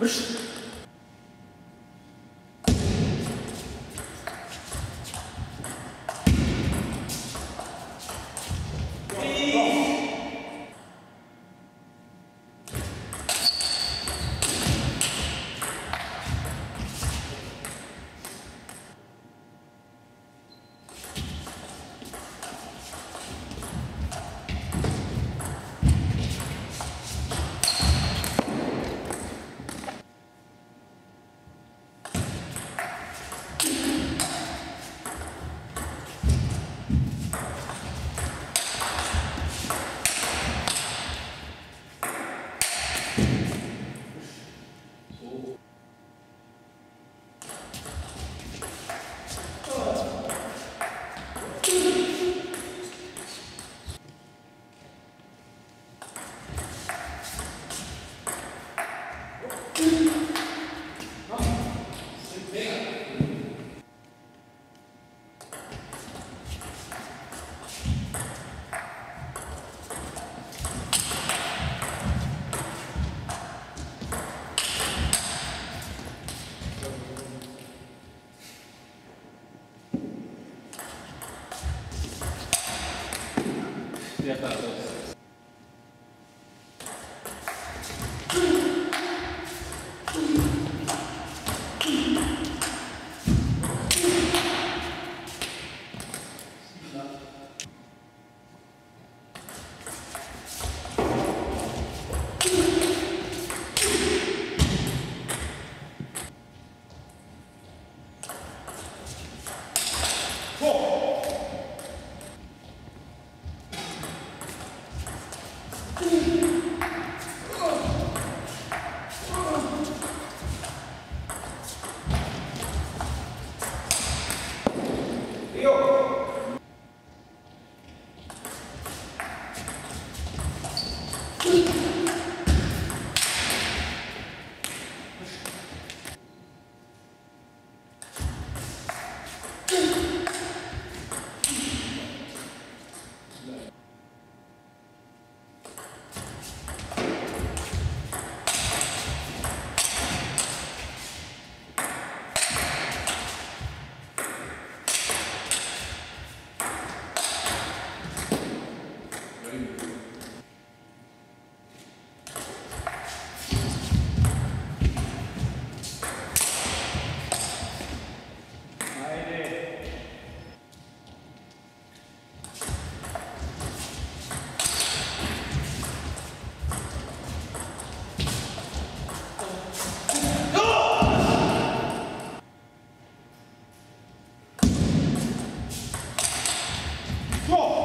Марш! Thank you.